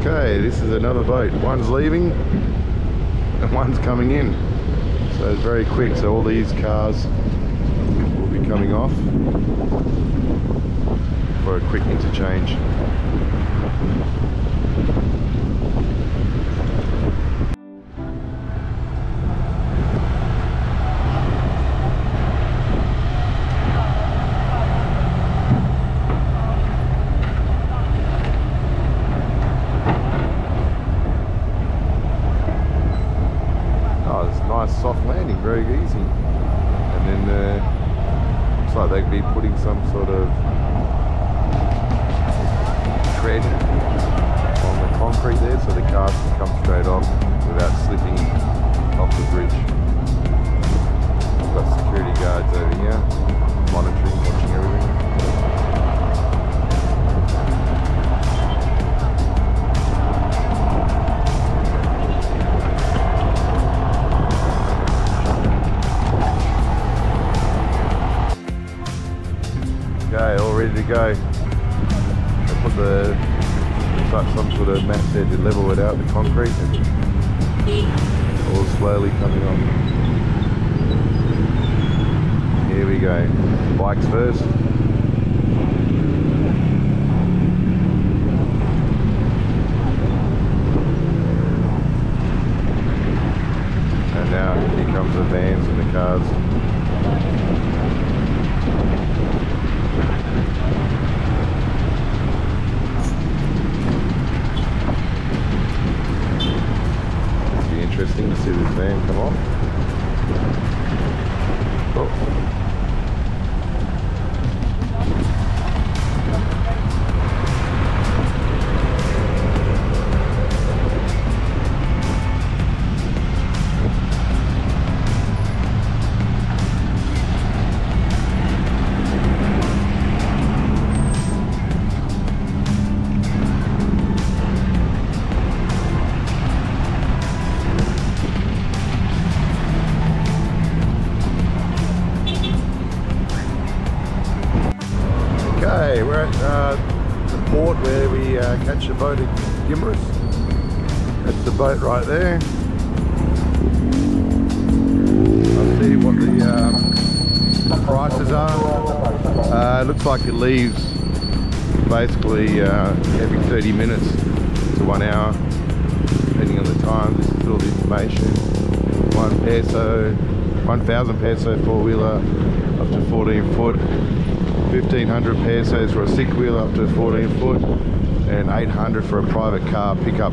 Okay, this is another boat. One's leaving and one's coming in. So it's very quick. So all these cars will be coming off for a quick interchange. Oh, it's a nice soft landing, very easy. And then uh, looks like they'd be putting some sort of tread on the concrete there so the cars can come straight off without slipping off the go. They put the looks like some sort of mat there to level it out, the concrete, and all slowly coming on. Here we go. Bikes first. Catch the boat at Guimaras. That's the boat right there. I'll see what the um, prices are. Uh, looks like it leaves basically uh, every 30 minutes to one hour, depending on the time. This is all the information. One peso, 1,000 peso four wheeler up to 14 foot. 1500 pesos for a six wheeler up to 14 foot and 800 for a private car pickup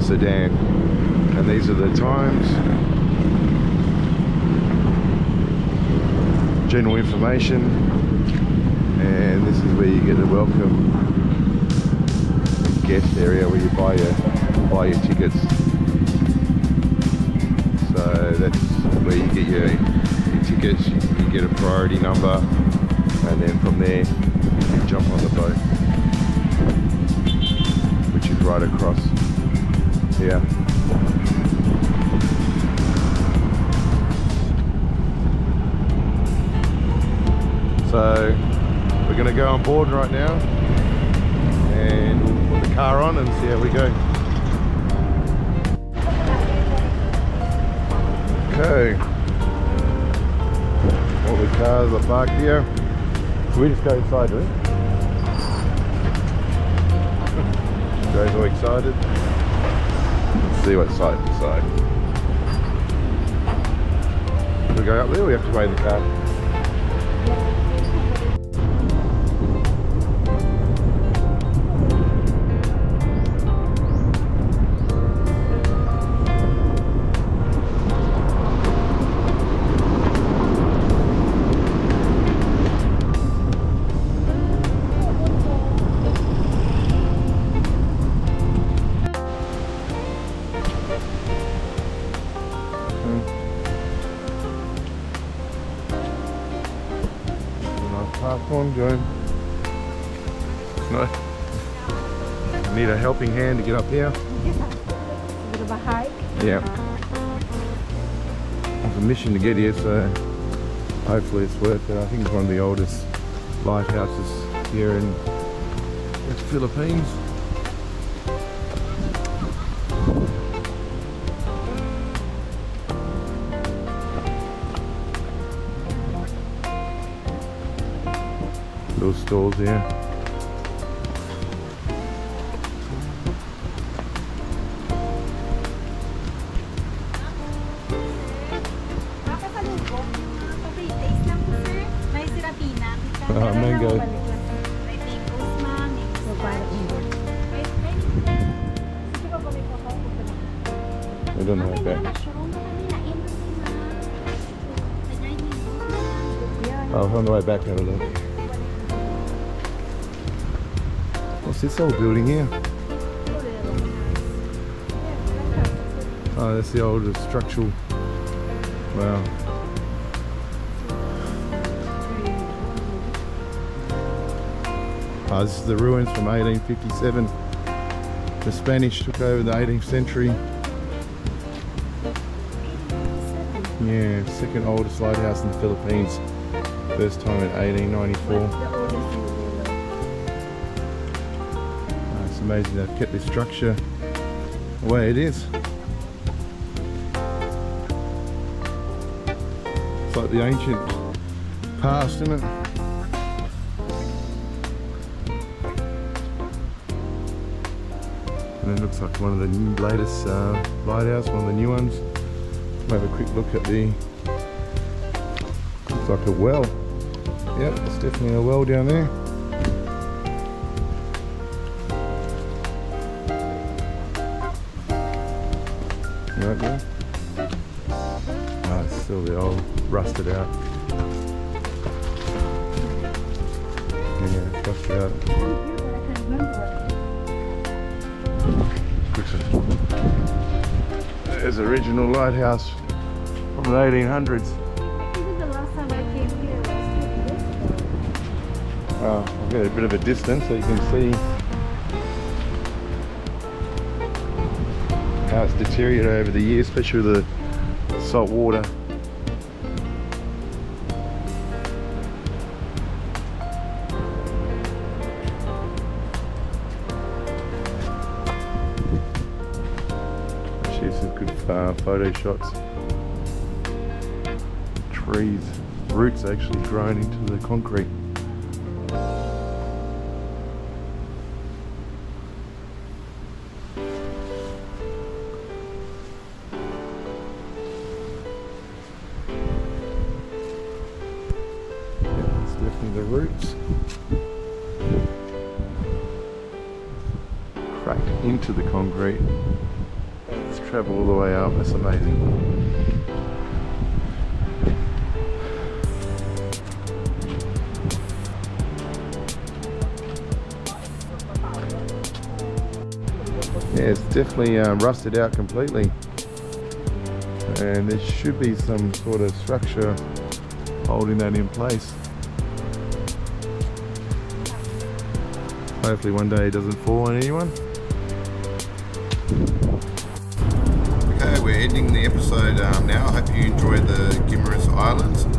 sedan. And these are the times. General information. And this is where you get the welcome guest area where you buy your buy your tickets. So that's where you get your, your tickets. You get a priority number. And then from there you jump on the boat right across here. So we're going to go on board right now and we'll put the car on and see how we go. Okay. All the cars are parked here. So we just go inside, do we? Joe's all excited. Let's see what's side to side. We go up there, we have to wait in the car. Nice platform, Joe. No. Need a helping hand to get up here. A bit of a hike. Yeah. It's a mission to get here, so hopefully it's worth it. I think it's one of the oldest lighthouses here in the Philippines. Kami na in ma'am. The dried mangoes ma'am. Yeah. Oh, on the way back, have a look. This old building here? Oh, that's the old structural. Wow. Oh, ah, this is the ruins from 1857. The Spanish took over the 18th century. Yeah, second oldest lighthouse in the Philippines. First time in 1894. Amazing they've kept this structure the way it is. It's like the ancient past, isn't it? And it looks like one of the latest uh, lighthouse, one of the new ones. We'll have a quick look at the. Looks like a well. Yep, it's definitely a well down there. Right there. Ah, it's still the old rusted out. Yeah, rusted out. There's original lighthouse from the 1800s. Even the last time I came here was. Oh, I've got a bit of a distance so you can see how it's deteriorated over the years, especially with the salt water. Actually, some good uh, photo shots. Trees, roots actually grown into the concrete. Roots. Cracked into the concrete. It's traveled all the way up, that's amazing. Yeah, it's definitely uh, rusted out completely. And there should be some sort of structure holding that in place. Hopefully one day it doesn't fall on anyone. Okay, we're ending the episode um, now. I hope you enjoyed the Guimaras Islands